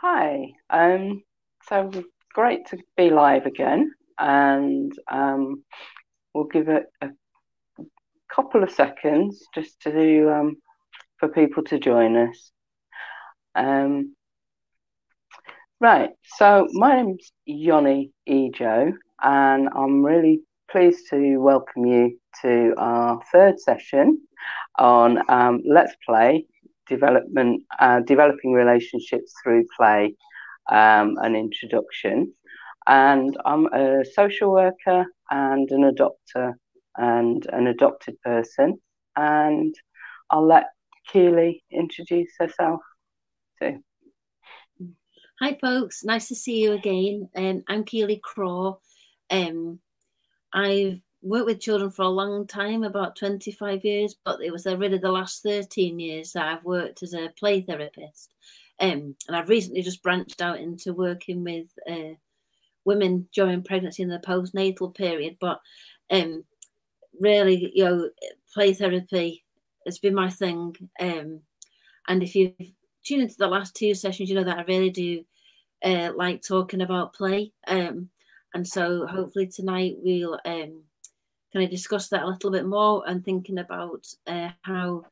Hi. Um, so great to be live again, and um, we'll give it a couple of seconds just to do um, for people to join us. Um, right. So my name's Yoni Ejo, and I'm really pleased to welcome you to our third session on um, Let's Play development, uh, developing relationships through play, um, an introduction. And I'm a social worker and an adopter and an adopted person. And I'll let Keeley introduce herself too. Hi, folks. Nice to see you again. Um, I'm Keeley Craw. Um, I've worked with children for a long time, about 25 years, but it was really the last 13 years that I've worked as a play therapist. Um, and I've recently just branched out into working with uh, women during pregnancy and the postnatal period. But um, really, you know, play therapy has been my thing. Um, and if you've tuned into the last two sessions, you know that I really do uh, like talking about play. Um, and so hopefully tonight we'll um, kind of discuss that a little bit more and thinking about uh, how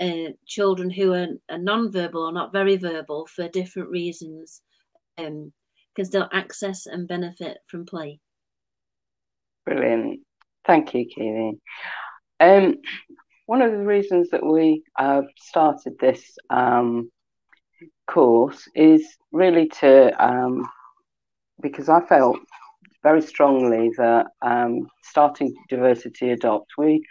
uh, children who are, are non-verbal or not very verbal for different reasons um, can still access and benefit from play. Brilliant. Thank you, Keeley. Um, one of the reasons that we uh, started this um, course is really to, um, because I felt very strongly that um, starting Diversity Adopt, we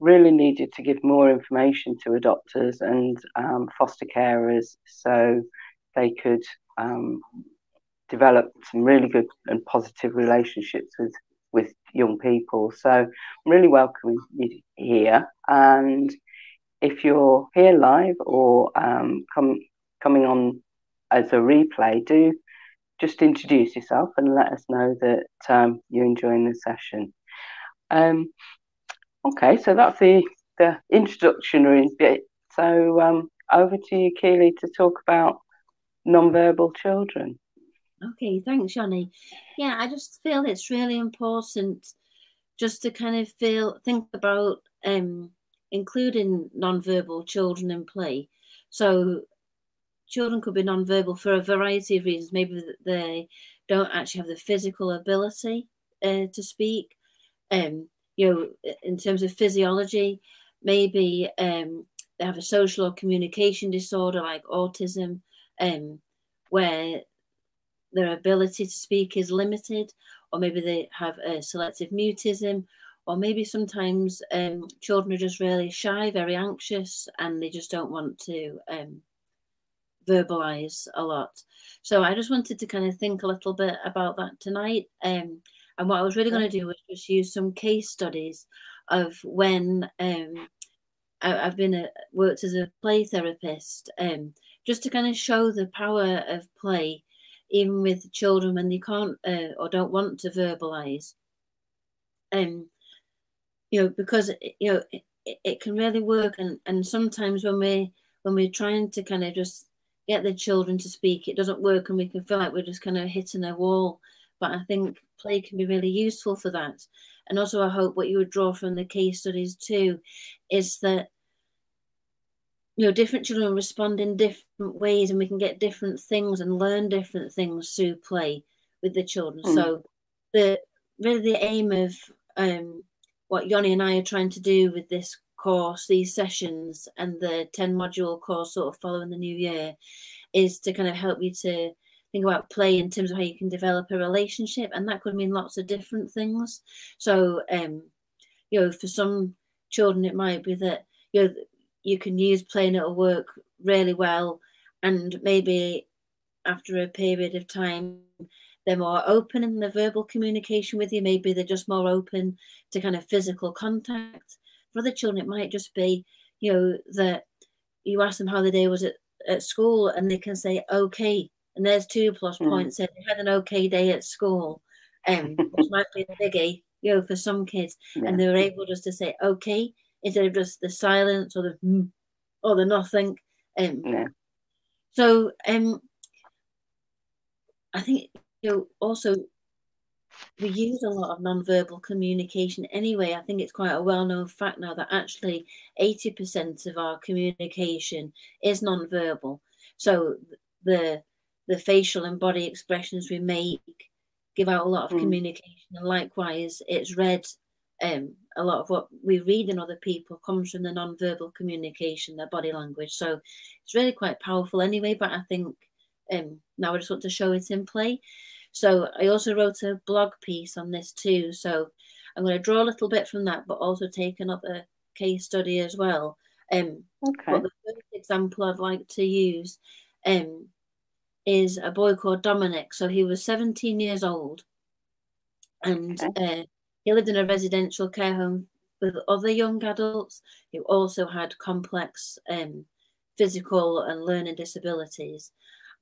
really needed to give more information to adopters and um, foster carers so they could um, develop some really good and positive relationships with with young people. So I'm really welcoming you here. And if you're here live or um, come coming on as a replay, do just introduce yourself and let us know that um, you're enjoying the session. Um, okay, so that's the, the introductory bit. So um, over to you, Keeley, to talk about non-verbal children. Okay, thanks, Yoni. Yeah, I just feel it's really important just to kind of feel think about um, including non-verbal children in play. So children could be non-verbal for a variety of reasons. Maybe they don't actually have the physical ability uh, to speak. Um, you know, in terms of physiology, maybe um, they have a social or communication disorder like autism, um, where their ability to speak is limited, or maybe they have a selective mutism, or maybe sometimes um, children are just really shy, very anxious, and they just don't want to um, verbalize a lot. So I just wanted to kind of think a little bit about that tonight. Um, and what I was really going to do was just use some case studies of when um, I, have been a, worked as a play therapist, um, just to kind of show the power of play, even with children when they can't uh, or don't want to verbalize. Um, you know, because you know it, it can really work, and and sometimes when we when we're trying to kind of just get the children to speak, it doesn't work, and we can feel like we're just kind of hitting a wall. But I think play can be really useful for that. And also, I hope what you would draw from the case studies too is that you know different children respond in different ways, and we can get different things and learn different things through play with the children. Mm. So the really the aim of um, what Yoni and I are trying to do with this course, these sessions, and the 10 module course sort of following the new year is to kind of help you to think about play in terms of how you can develop a relationship. And that could mean lots of different things. So, um, you know, for some children, it might be that, you know, you can use play it'll work really well. And maybe after a period of time, they're more open in the verbal communication with you. Maybe they're just more open to kind of physical contact. For other children, it might just be, you know, that you ask them how the day was at, at school and they can say, okay. And there's two plus mm. points. They had an okay day at school, um, which might be a biggie, you know, for some kids. Yeah. And they were able just to say, okay, instead of just the silence or the mm, or the nothing. Um, yeah. So um, I think you know also we use a lot of non-verbal communication anyway. I think it's quite a well-known fact now that actually 80% of our communication is non-verbal. So the the facial and body expressions we make give out a lot of mm. communication, and likewise, it's read. Um, a lot of what we read in other people comes from the non-verbal communication, their body language. So it's really quite powerful anyway. But I think um, now I just want to show it in play. So I also wrote a blog piece on this too. So I'm going to draw a little bit from that, but also take another case study as well. Um, okay. But the first example I'd like to use um, is a boy called Dominic. So he was 17 years old and okay. uh, he lived in a residential care home with other young adults who also had complex um, physical and learning disabilities.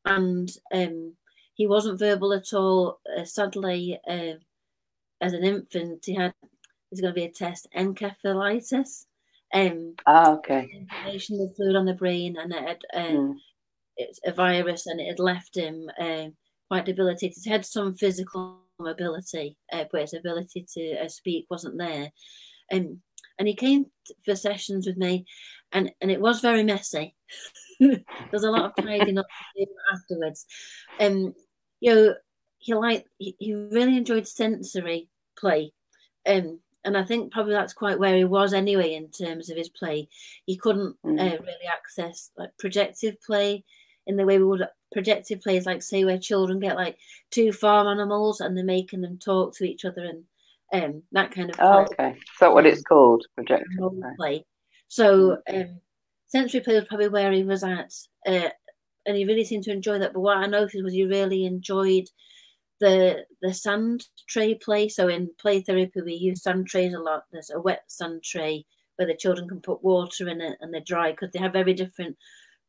And um, he wasn't verbal at all. Uh, sadly, uh, as an infant, he had there's going to be a test encephalitis. Um, ah, okay. Inflammation of fluid on the brain, and it had, mm. it's a virus, and it had left him uh, quite debilitated. He had some physical mobility, uh, but his ability to uh, speak wasn't there. Um, and he came for sessions with me, and and it was very messy. There's a lot of tidying up afterwards. Um, you know, he liked he, he really enjoyed sensory play. Um, and I think probably that's quite where he was anyway in terms of his play. He couldn't mm. uh, really access like projective play in the way we would projective plays like say where children get like two farm animals and they're making them talk to each other and um that kind of oh, okay is that what it's called projective play. play so mm. um sensory play was probably where he was at uh, and he really seemed to enjoy that. But what I noticed was he really enjoyed the the sand tray play. So in play therapy, we use sand trays a lot. There's a wet sand tray where the children can put water in it and they're dry because they have very different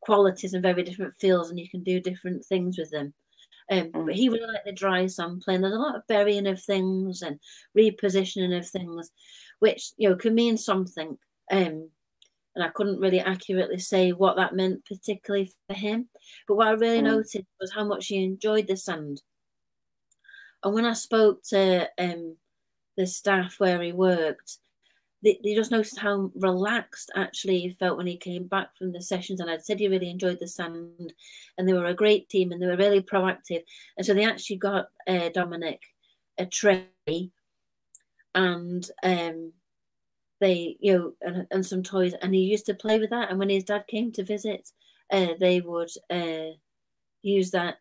qualities and very different feels, and you can do different things with them. Um, but he really liked the dry sand play. And there's a lot of burying of things and repositioning of things, which you know can mean something. Um, and I couldn't really accurately say what that meant particularly for him. But what I really mm. noticed was how much he enjoyed the sand. And when I spoke to um, the staff where he worked, they, they just noticed how relaxed actually he felt when he came back from the sessions. And I'd said he really enjoyed the sand, and they were a great team, and they were really proactive. And so they actually got uh, Dominic a tray, and um, they you know and, and some toys and he used to play with that and when his dad came to visit uh, they would uh, use that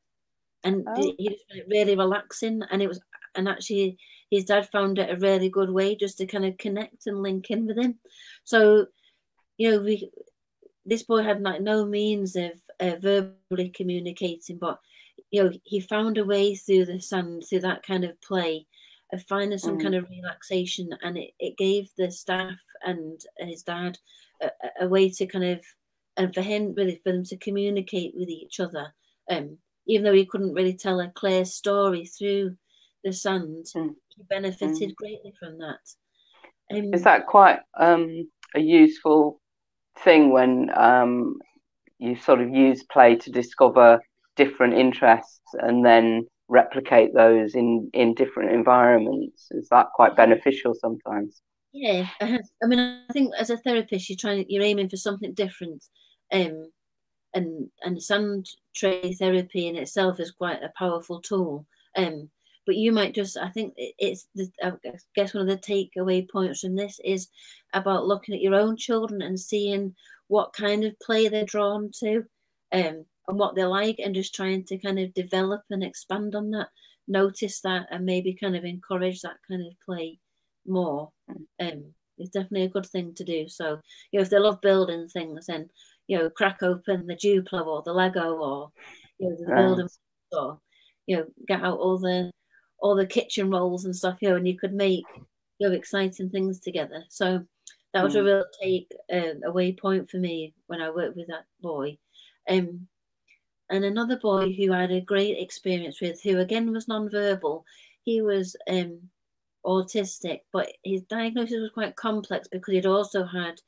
and oh. he was really relaxing and it was and actually his dad found it a really good way just to kind of connect and link in with him so you know we this boy had like no means of uh, verbally communicating but you know he found a way through the sand through that kind of play of finding some mm. kind of relaxation and it, it gave the staff and his dad a, a, way to kind of and for him really for them to communicate with each other um even though he couldn't really tell a clear story through the sand mm. he benefited mm. greatly from that um, is that quite um a useful thing when um you sort of use play to discover different interests and then replicate those in in different environments? Is that quite beneficial sometimes? Yeah i mean i think as a therapist you're trying you're aiming for something different um and and sand tray therapy in itself is quite a powerful tool. Um but you might just i think it's the i guess one of the takeaway points from this is about looking at your own children and seeing what kind of play they're drawn to. Um and what they like and just trying to kind of develop and expand on that. Notice that and maybe kind of encourage that kind of play more. Um it's definitely a good thing to do. So you know if they love building things then you know crack open the duplo or the lego or you know the right. building or you know get out all the all the kitchen rolls and stuff you know and you could make you know exciting things together. So that was mm. a real take uh, away point for me when i worked with that boy. Um and another boy who I had a great experience with, who again was non-verbal. He was um, autistic, but his diagnosis was quite complex because he'd also had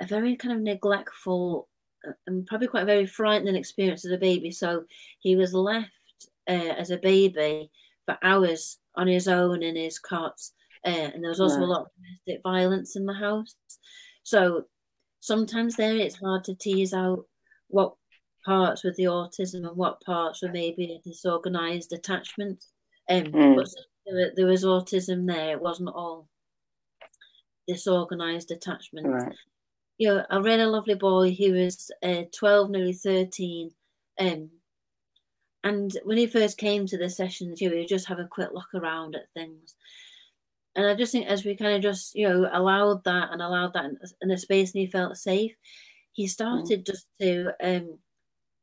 a very kind of neglectful uh, and probably quite a very frightening experience as a baby. So he was left uh, as a baby for hours on his own in his cot. Uh, and there was also yeah. a lot of domestic violence in the house. So sometimes there it's hard to tease out what parts with the autism and what parts were maybe a disorganized attachment. Um, mm. But there, was autism there. It wasn't all disorganized attachment. Right. You know, I read a lovely boy. He was uh, 12, nearly 13. Um, and when he first came to the sessions, you know, he just have a quick look around at things. And I just think as we kind of just, you know, allowed that and allowed that in, in a space and he felt safe, he started mm. just to um,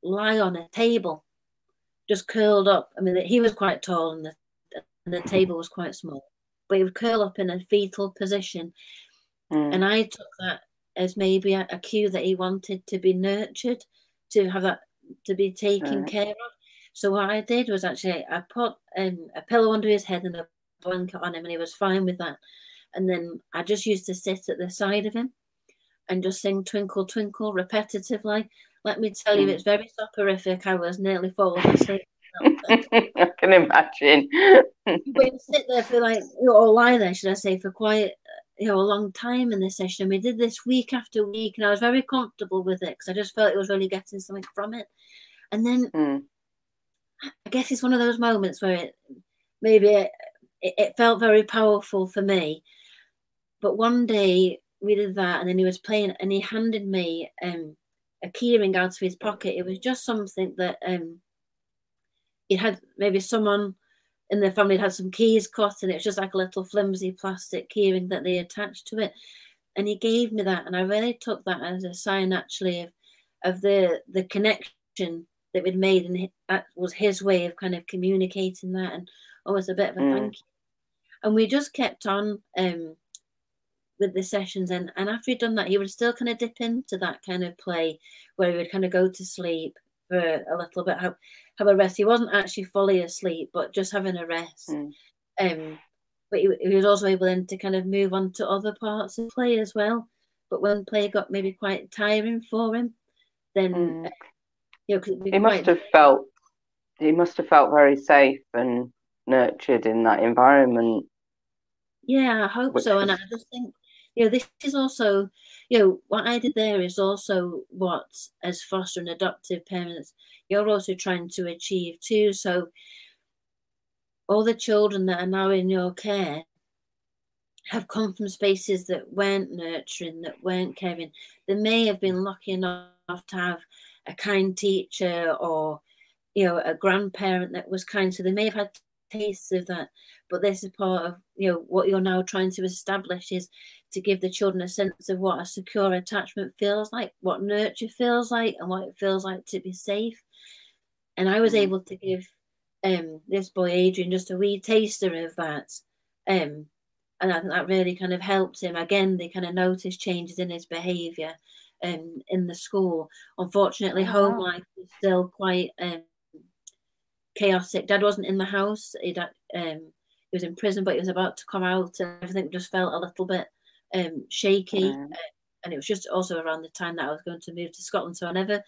lie on a table, just curled up. I mean, he was quite tall and the, and the table was quite small, but he would curl up in a fetal position. Mm. And I took that as maybe a, a, cue that he wanted to be nurtured, to have that, to be taken right. care of. So what I did was actually I put um, a pillow under his head and a blanket on him, and he was fine with that. And then I just used to sit at the side of him and just sing Twinkle Twinkle repetitively let me tell you, hmm. it's very soporific. I was nearly falling asleep. I can imagine. but you sit there for like, or lie there, should I say, for quite you know a long time in this session. We did this week after week, and I was very comfortable with it because I just felt it was really getting something from it. And then mm. I guess it's one of those moments where it maybe it, it felt very powerful for me. But one day we did that, and then he was playing, and he handed me um a keyring out of his pocket. It was just something that um, he had maybe someone in the family had some keys cut, and it was just like a little flimsy plastic keyring that they attached to it. And he gave me that, and I really took that as a sign, actually, of of the the connection that we'd made, and that was his way of kind of communicating that, and almost a bit of a mm. thank you. And we just kept on um, with the sessions and and after he'd done that he would still kind of dip into that kind of play where he would kind of go to sleep for a little bit have, have a rest he wasn't actually fully asleep but just having a rest mm. um but he, he, was also able then to kind of move on to other parts of play as well but when play got maybe quite tiring for him then mm. you know he must have felt he must have felt very safe and nurtured in that environment yeah, I hope so. And I just think you know, this is also, you know, what I did there is also what, as foster and adoptive parents, you're also trying to achieve too. So, all the children that are now in your care have come from spaces that weren't nurturing, that weren't caring. They may have been lucky enough to have a kind teacher or, you know, a grandparent that was kind. So they may have had tastes of that. But this is part of, you know, what you're now trying to establish is to give the children a sense of what a secure attachment feels like, what nurture feels like, and what it feels like to be safe. And I was mm-hmm. able to give um, this boy Adrian just a wee taster of that. Um, and I think that really kind of helped him. Again, they kind of noticed changes in his behaviour um, in the school. Unfortunately, oh, home life is still quite um, chaotic. Dad wasn't in the house. He'd, um, he was in prison, but he was about to come out, and everything just felt a little bit um, shaky. Mm. Uh, and it was just also around the time that I was going to move to Scotland. So I never,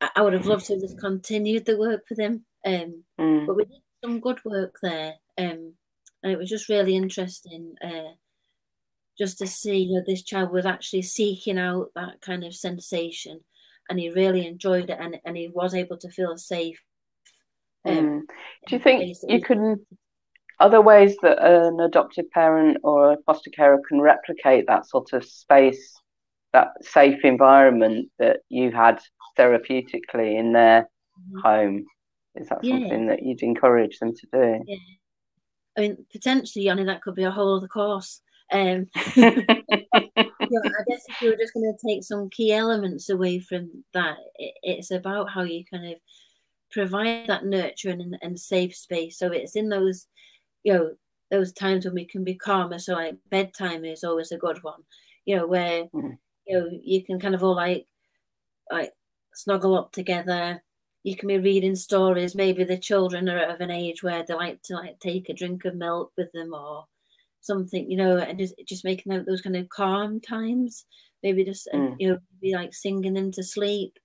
I, would have loved to have just continued the work with him. Um, mm. But we did some good work there. Um, and it was just really interesting uh, just to see you know, this child was actually seeking out that kind of sensation. And he really enjoyed it and, and he was able to feel safe. Um. Do you think you can other ways that an adoptive parent or a foster carer can replicate that sort of space, that safe environment that you had therapeutically in their mm-hmm. home? Is that yeah. something that you'd encourage them to do? Yeah. I mean, potentially, I Yoni, that could be a whole other course. Um, yeah, I guess if you were just going to take some key elements away from that, it, it's about how you kind of provide that nurture and, and safe space. So it's in those you know those times when we can be calmer so like bedtime is always a good one you know where mm-hmm. you know you can kind of all like like snuggle up together you can be reading stories maybe the children are of an age where they like to like take a drink of milk with them or something you know and just just making out those kind of calm times maybe just mm. you know be like singing them to sleep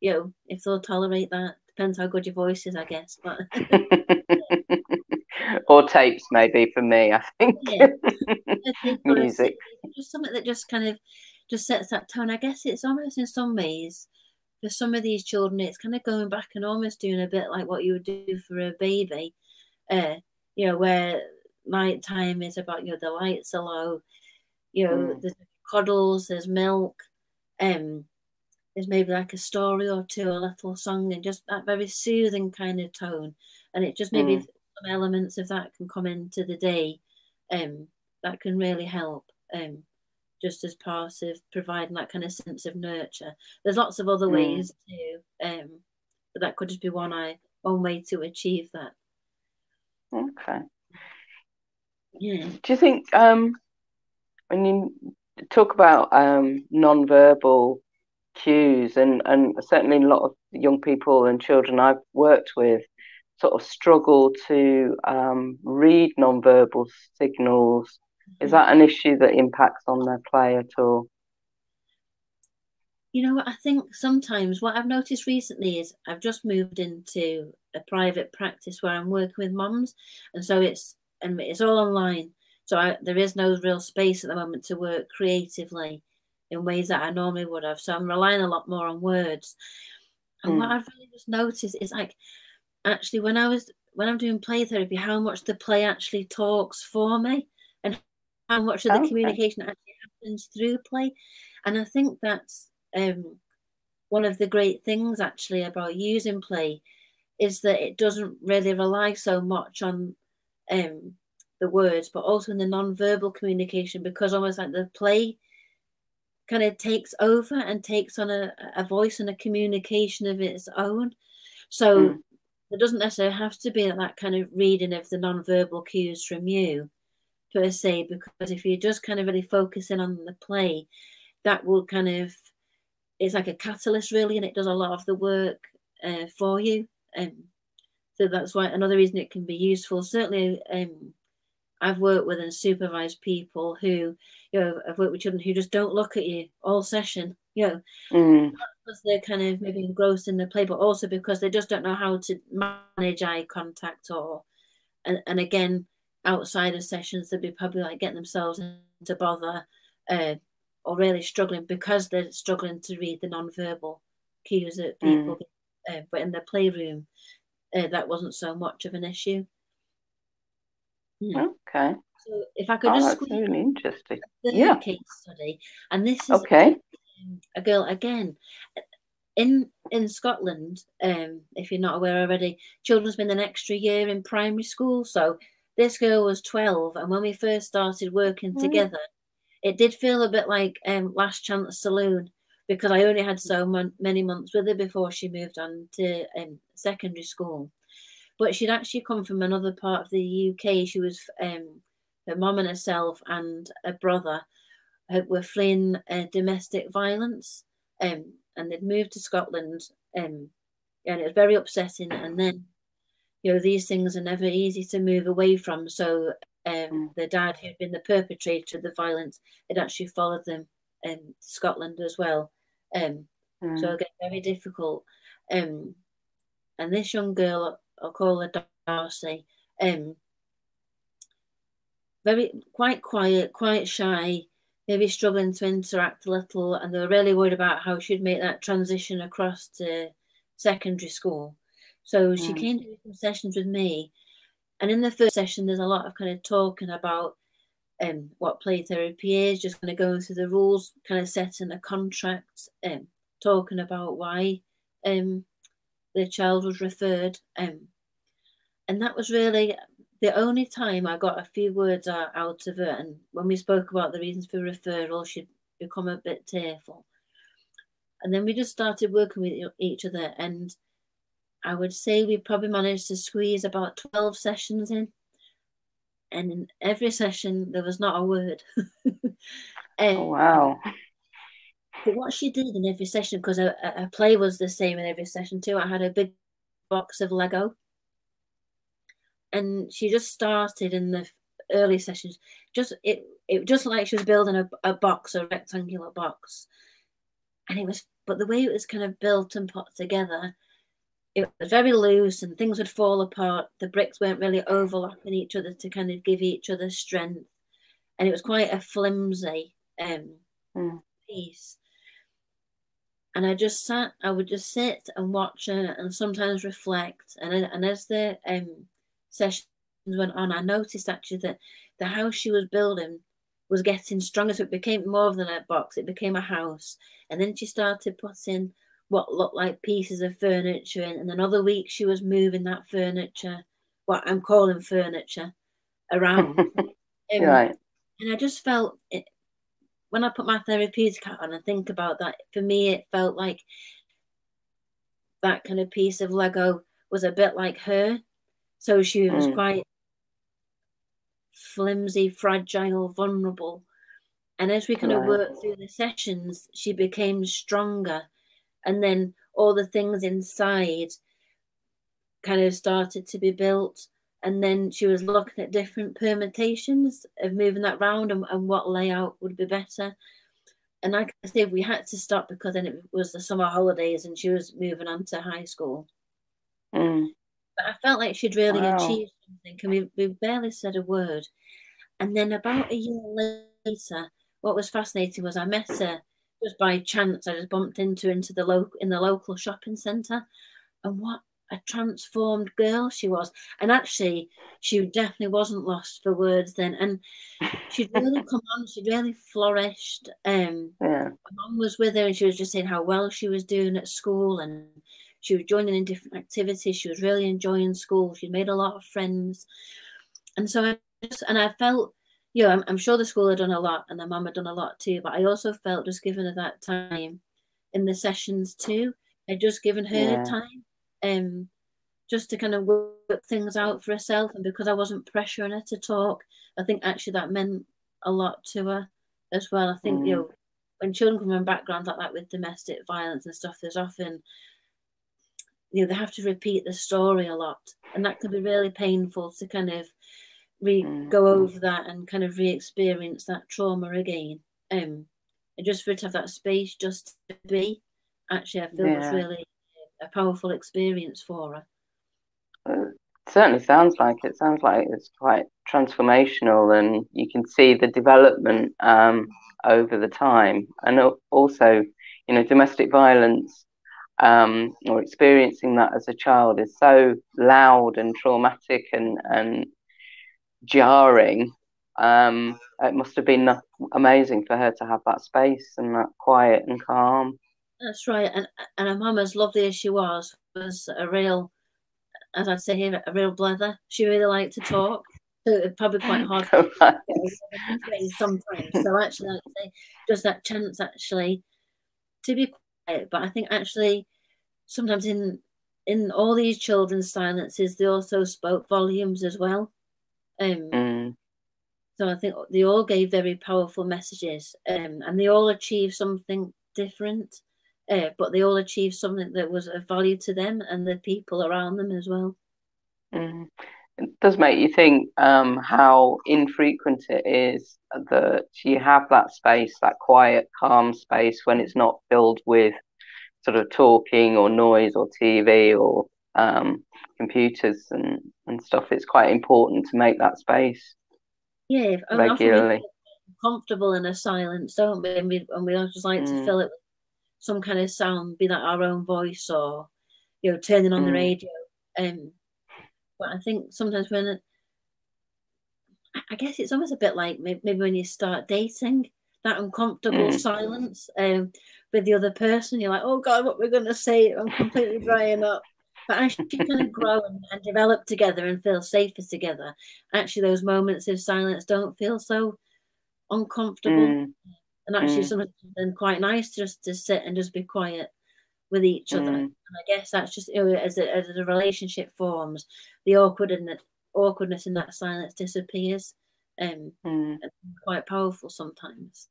you know if they'll tolerate that Depends how good your voice is, I guess. But or tapes, maybe for me. I think yeah. music, just something that just kind of just sets that tone. I guess it's almost in some ways for some of these children, it's kind of going back and almost doing a bit like what you would do for a baby. Uh, you know, where night time is about you know the lights are low, you know, mm. there's cuddles, there's milk, um, there's maybe like a story or two, a little song, and just that very soothing kind of tone. And it just maybe mm. some elements of that can come into the day, um, that can really help. Um, just as part of providing that kind of sense of nurture. There's lots of other mm. ways too, um, but that could just be one I one way to achieve that. Okay. Yeah. Do you think um, when you talk about um, non-verbal cues and and certainly a lot of young people and children I've worked with sort of struggle to um, read non-verbal signals. Is that an issue that impacts on their play at all? You know, I think sometimes what I've noticed recently is I've just moved into a private practice where I'm working with mums, and so it's and it's all online. So I, there is no real space at the moment to work creatively in ways that I normally would have. So I'm relying a lot more on words. And mm. what I've really just noticed is like actually when I was when I'm doing play therapy, how much the play actually talks for me and how much of the okay. communication actually happens through play. And I think that's um, one of the great things actually about using play is that it doesn't really rely so much on um, the words, but also in the non-verbal communication because almost like the play kind of takes over and takes on a, a voice and a communication of its own. So mm. it doesn't necessarily have to be that kind of reading of the non-verbal cues from you per se, because if you're just kind of really focusing on the play, that will kind of it's like a catalyst really, and it does a lot of the work uh, for you. Um, so that's why another reason it can be useful. Certainly, um, I've worked with and supervised people who, you know, I've worked with children who just don't look at you all session, you know, mm. because they're kind of maybe engrossed in the play, but also because they just don't know how to manage eye contact or, and, and again, outside of sessions, they'd be probably like getting themselves into bother uh, or really struggling because they're struggling to read the non-verbal cues that people, mm. uh, but in the playroom, uh, that wasn't so much of an issue. Hmm. Okay. So if I could oh, just that's really interesting. The yeah. case study, and this is okay. A girl again in in Scotland. Um, if you're not aware already, children spend an extra year in primary school. So this girl was twelve, and when we first started working mm. together, it did feel a bit like um, Last Chance Saloon because I only had so mon- many months with her before she moved on to um, secondary school but she'd actually come from another part of the UK. She was um, her mum and herself and a brother uh, were fleeing uh, domestic violence, um, and they'd moved to Scotland, um, and it was very upsetting. And then, you know, these things are never easy to move away from. So um, mm. the dad who'd been the perpetrator of the violence had actually followed them um, to Scotland as well. Um, mm. So again, very difficult. Um, and this young girl I'll call her Darcy. Um, very quite quiet, quite shy, maybe struggling to interact a little, and they were really worried about how she'd make that transition across to secondary school. So she came to some sessions with me, and in the first session, there's a lot of kind of talking about um, what play therapy is, just kind of going through the rules, kind of setting a contract, um, talking about why um, the child was referred. Um, and that was really the only time I got a few words out of her. And when we spoke about the reasons for referral, she'd become a bit tearful. And then we just started working with each other. And I would say we probably managed to squeeze about 12 sessions in. And in every session, there was not a word. um, oh, wow. But what she did in every session, because her, her play was the same in every session too, I had a big box of Lego and she just started in the early sessions just it it just like she was building a, a box a rectangular box and it was but the way it was kind of built and put together it was very loose and things would fall apart. The bricks weren't really overlapping each other to kind of give each other strength. And it was quite a flimsy um, mm. piece. And I just sat, I would just sit and watch it and sometimes reflect. And, and as the um, sessions went on, I noticed actually that the house she was building was getting stronger. So it became more than a box, it became a house. And then she started putting what looked like pieces of furniture in. And another week she was moving that furniture, what I'm calling furniture, around. um, right. And I just felt it, when I put my therapeutic hat on and think about that, for me, it felt like that kind of piece of Lego was a bit like her. So she was mm. quite flimsy, fragile, vulnerable. And as we kind right. of worked through the sessions, she became stronger and then all the things inside kind of started to be built and then she was looking at different permutations of moving that round and, and what layout would be better and like I said, we had to stop because then it was the summer holidays and she was moving on to high school. Mm. But I felt like she'd really wow. achieved something, and we, we barely said a word. And then about a year later, what was fascinating was I met her just by chance, I just bumped into into the local in the local shopping centre, and what a transformed girl she was. And actually, she definitely wasn't lost for words then. And she'd really come on, she'd really flourished. Um, yeah. mom was with her, and she was just saying how well she was doing at school, and she was joining in different activities. She was really enjoying school. She'd made a lot of friends, and so I just and I felt you know, I'm, I'm sure the school had done a lot and the mum had done a lot too, but I also felt just given her that time in the sessions too, I'd just given her yeah. time um, just to kind of work things out for herself. And because I wasn't pressuring her to talk, I think actually that meant a lot to her as well. I think, mm. you know, when children come from backgrounds like that with domestic violence and stuff, there's often, you know, they have to repeat the story a lot. And that can be really painful to kind of re mm. go over that and kind of re-experience that trauma again. Um, and just for it to have that space just to be, actually, I feel yeah. was really a powerful experience for her. It certainly sounds like it. Sounds like it's quite transformational, and you can see the development um, over the time, and also, you know, domestic violence um, or experiencing that as a child is so loud and traumatic and and jarring. Um, it must have been amazing for her to have that space and that quiet and calm. That's right, and and her mum, as lovely as she was, was a real, as I'd say here, a real blether. She really liked to talk, so it's probably quite hard sometimes. So actually, I'd say just that chance actually to be quiet. But I think actually sometimes in in all these children's silences, they also spoke volumes as well. Um, mm. So I think they all gave very powerful messages, um, and they all achieved something different, uh, but they all achieved something that was of value to them and the people around them as well. Mm. It does make you think um, how infrequent it is that you have that space, that quiet, calm space when it's not filled with sort of talking or noise or TV or um, computers and, and stuff, it's quite important to make that space. Yeah, regularly. Comfortable in a silence, don't we? And we, and we just like mm. to fill it with some kind of sound, be that our own voice or you know turning on mm. the radio. Um, but I think sometimes when I guess it's almost a bit like maybe when you start dating, that uncomfortable mm. silence um, with the other person. You're like, oh God, what we're going to say? I'm completely drying up. But as you kind of grow and, and, develop together and feel safer together, actually those moments of silence don't feel so uncomfortable. Mm. And actually mm. been quite nice just to sit and just be quiet with each other. Mm. And I guess that's just as a, as a relationship forms, the awkward and the awkwardness in that silence disappears. Um, mm. quite powerful sometimes.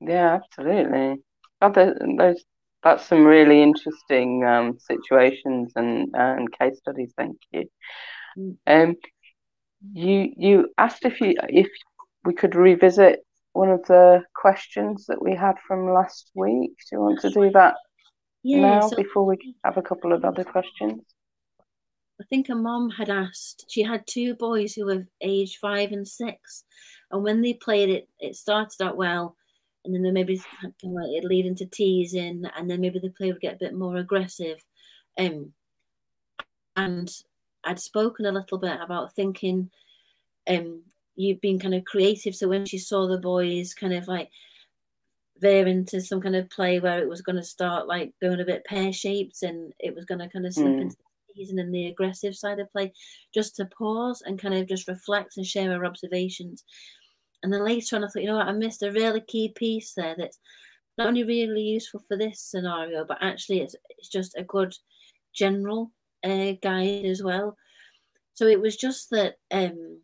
Yeah, absolutely. Oh, those that's some really interesting um, situations and and case studies. Thank you. Mm. Um, you you asked if you if we could revisit one of the questions that we had from last week. Do you want to do that yeah, now so before we have a couple of other questions? I think a mom had asked. She had two boys who were aged five and six, and when they played it, it started out well, and then they maybe kind of like it lead into teasing, and then maybe the play would get a bit more aggressive. Um, and I'd spoken a little bit about thinking, um, you've been kind of creative. So when she saw the boys kind of like veer into some kind of play where it was going to start like going a bit pear shaped and it was going to kind of slip mm. into the season and the aggressive side of play, just to pause and kind of just reflect and share our observations. And then later on, I thought, you know what, I missed a really key piece there that's not only really useful for this scenario, but actually it's, it's just a good general uh, guide as well. So it was just that, um,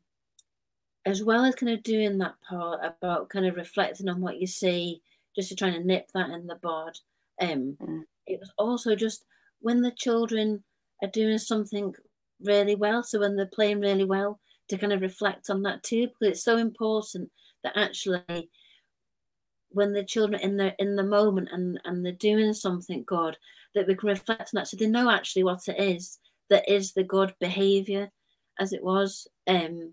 as well as kind of doing that part about kind of reflecting on what you see, just to try and nip that in the bud. Um, mm. It was also just when the children are doing something really well, so when they're playing really well, to kind of reflect on that too, because it's so important that actually when the children in the in the moment and and they're doing something good, that we can reflect on that, so they know actually what it is that is the good behaviour, as it was. Um,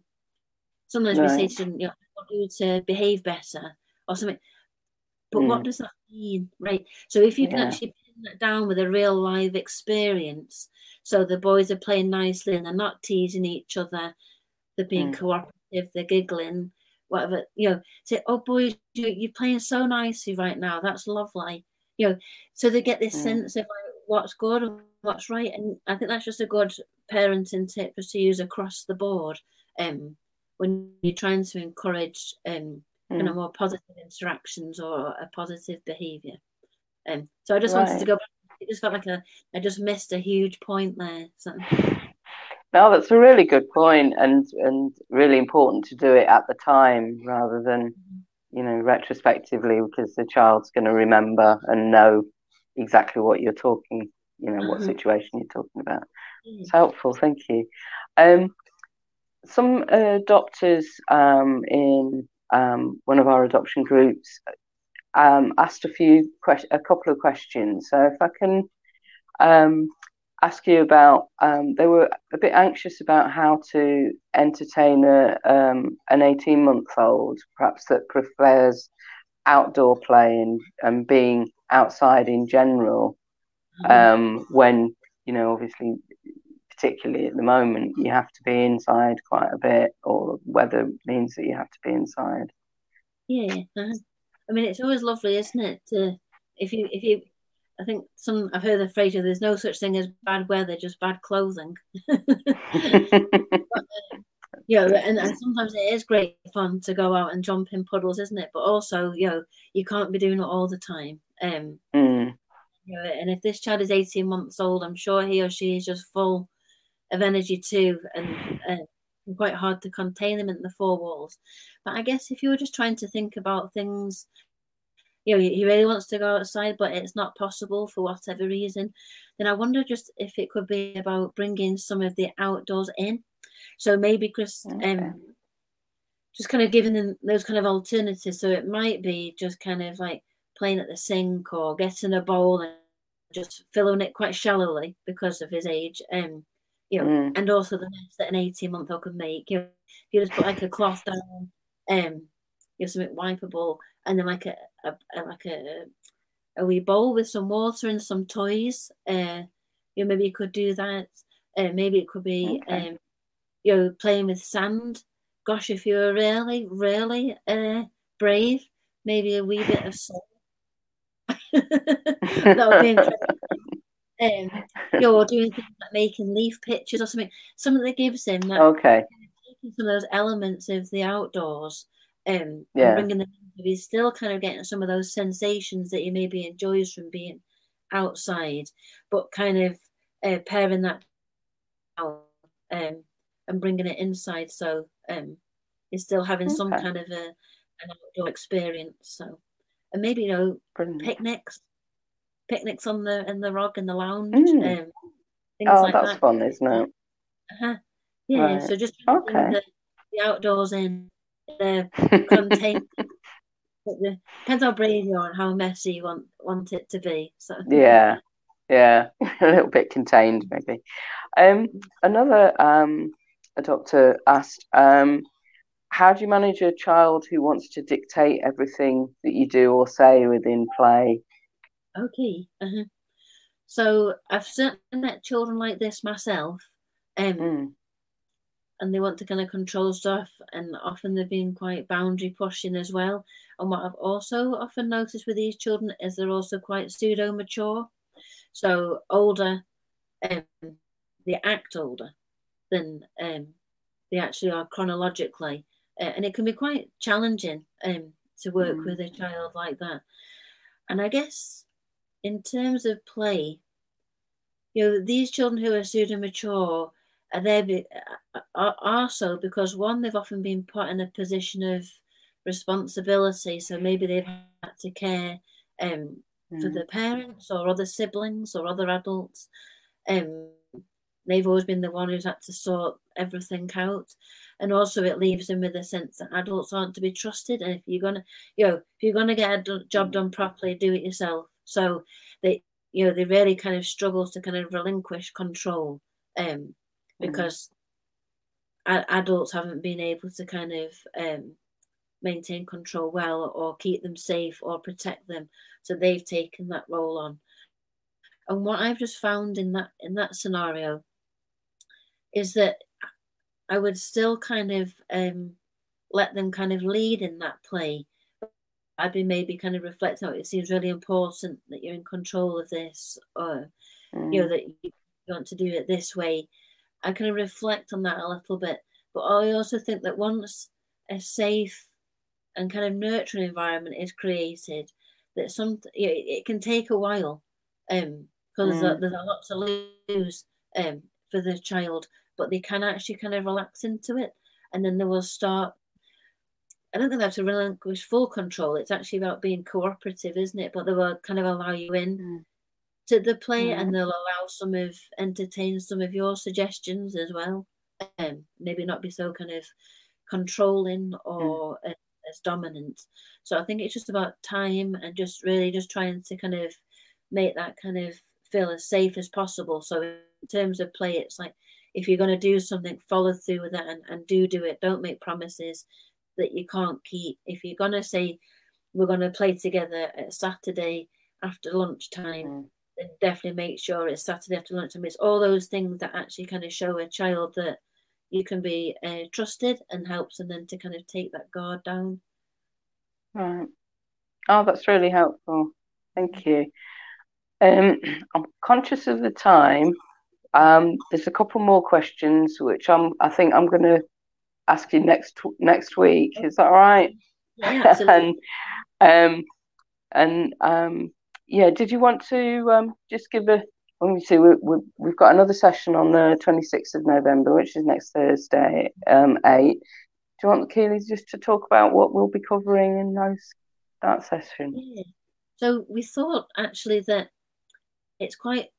sometimes right. we say to them, you know, I want you to behave better or something. But mm. what does that mean? Right. So if you can actually pin that down with a real live experience, so the boys are playing nicely and they're not teasing each other, they're being mm. cooperative, they're giggling, whatever, you know, say, oh boy, you're playing so nicely right now. That's lovely. You know, so they get this mm. sense of like, what's good and what's right. And I think that's just a good parenting tip just to use across the board. Um, when you're trying to encourage um, mm. you know, more positive interactions or a positive behaviour. Um, so I just right. wanted to go back. It just felt like a, I just missed a huge point there. So. No, that's a really good point, and and really important to do it at the time rather than, mm-hmm. you know, retrospectively, because the child's going to remember and know exactly what you're talking, you know, what mm-hmm. situation you're talking about. Mm. It's helpful, thank you. Um, some uh, doctors um, in um, one of our adoption groups um, asked a few que- a couple of questions. So if I can um, ask you about, um, they were a bit anxious about how to entertain a, um, an eighteen month old, perhaps that prefers outdoor play and, and being outside in general. Mm-hmm. when you know, obviously particularly at the moment, you have to be inside quite a bit, or weather means that you have to be inside. Yeah, uh-huh. I mean, it's always lovely, isn't it? To if you if you, I think some I've heard the phrase "there's no such thing as bad weather, just bad clothing." but, uh, you and, and sometimes it is great fun to go out and jump in puddles, isn't it? But also, you know, you can't be doing it all the time. Um, mm. you know, and if this child is 18 months old, I'm sure he or she is just full of energy too, and uh, quite hard to contain them in the four walls. But I guess if you were just trying to think about things, you know, he really wants to go outside, but it's not possible for whatever reason, then I wonder just if it could be about bringing some of the outdoors in. So maybe Chris, okay. um, just kind of giving them those kind of alternatives. So it might be just kind of like playing at the sink or getting a bowl and just filling it quite shallowly because of his age. Um, you know, mm. and also the mess that an 18 month old could make. You know, if you just put like a cloth down, um, you know, something wipeable, and then like a, a, a like a a wee bowl with some water and some toys. Uh, you know, maybe you could do that. Uh, maybe it could be, okay. um, you know, playing with sand. Gosh, if you were really, really uh, brave, maybe a wee bit of salt. that would be incredible um, you're doing things like making leaf pictures or something, something that gives him that okay. Taking some of those elements of the outdoors, um, yeah. bringing them. He's still kind of getting some of those sensations that he maybe enjoys from being outside, but kind of uh, pairing that out um, and bringing it inside. So um, he's still having okay. some kind of a an outdoor experience. So, and maybe you know Brilliant. picnics picnics on the in the rug in the lounge. Mm. Um, oh, like that's that. fun, isn't it? Uh-huh. Yeah, right. so just okay. the, the, outdoors in the contained. depends how brave you are and how messy you want want it to be. So yeah, Yeah, a little bit contained, maybe. Um, another um, a doctor asked, um, how do you manage a child who wants to dictate everything that you do or say within play? Okay. Uh-huh. So I've certainly met children like this myself. Um, mm. And they want to kind of control stuff, and often they've been quite boundary pushing as well. And what I've also often noticed with these children is they're also quite pseudo mature. So older, um, they act older than um, they actually are chronologically. Uh, and it can be quite challenging um, to work mm. with a child like that. And I guess in terms of play, you know, these children who are pseudo mature are there be, are, are so because one, they've often been put in a position of responsibility, so maybe they've had to care um, mm. for their parents or other siblings or other adults. Um, they've always been the one who's had to sort everything out. And also it leaves them with a sense that adults aren't to be trusted. And if you're gonna, you know, if you're gonna get a job done properly, do it yourself. So they, you know, they really kind of struggle to kind of relinquish control, um, mm. because mm. adults haven't been able to kind of um, maintain control well or keep them safe or protect them. So they've taken that role on. And what I've just found in that in that scenario is that I would still kind of um, let them kind of lead in that play I'd be maybe kind of reflecting on it seems really important that you're in control of this or mm. you know mm. that you want to do it this way. I kind of reflect on that a little bit. But I also think that once a safe and kind of nurturing environment is created, that some you know, it can take a while um because mm. there's, a, lot to lose um for the child, but they can actually kind of relax into it and then they will start I don't think that's a relinquish full control. It's actually about being cooperative, isn't it? But they will kind of allow you in mm. to the play, mm. and they'll allow some of entertain some of your suggestions as well. Um, maybe not be so kind of controlling or mm. as dominant. So I think it's just about time and just really just trying to kind of make that kind of feel as safe as possible. So in terms of play, it's like if you're going to do something, follow through with it and, and do do it. Don't make promises that you can't keep. If you're going to say, we're going to play together at Saturday after lunchtime, mm. then definitely make sure it's Saturday after lunchtime. It's all those things that actually kind of show a child that you can be uh, trusted and helps them then to kind of take that guard down. Right. Oh, that's really helpful. Thank you. Um, I'm conscious of the time. Um, there's a couple more questions which I'm. I think I'm going to ask you next next week. Is that all right? Yeah, and um, and um, yeah, did you want to um, just give a? Let me see. We, we, we've got another session on the twenty sixth of November, which is next Thursday, um, eight. Do you want the Keeleys just to talk about what we'll be covering in those that session? Yeah. So we thought actually that it's quite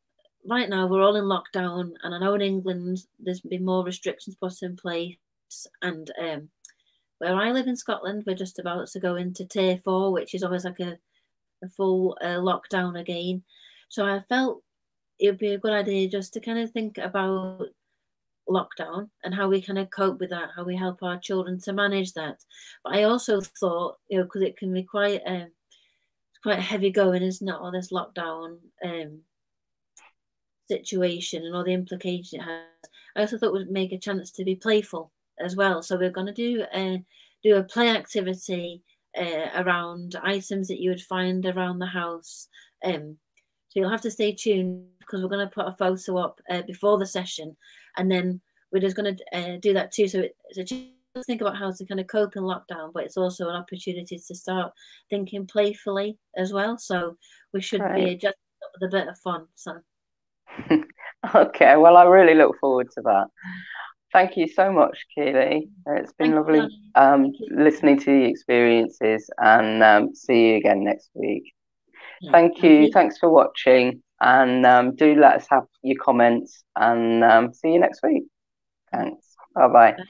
right now we're all in lockdown and I know in England there's been more restrictions put in place and um, where I live in Scotland, we're just about to go into tier four, which is always like a, a full uh, lockdown again. So I felt it would be a good idea just to kind of think about lockdown and how we kind of cope with that, how we help our children to manage that. But I also thought, you know, because it can be quite um, quite heavy going, isn't it? All this lockdown um, situation and all the implications it has. I also thought would make a chance to be playful as well. So we're going to do a do a play activity uh, around items that you would find around the house. Um, so you'll have to stay tuned because we're going to put a photo up uh, before the session, and then we're just going to uh, do that too. So it's a chance to think about how to kind of cope in lockdown, but it's also an opportunity to start thinking playfully as well. So we should right. be just with a bit of fun. So. okay, well, I really look forward to that. Thank you so much, Keeley. It's been Thank lovely um, listening to the experiences and um, see you again next week. Yeah, thank, you. Thanks for watching. And um, do let us have your comments and um, see you next week. Thanks. Bye-bye. bye bye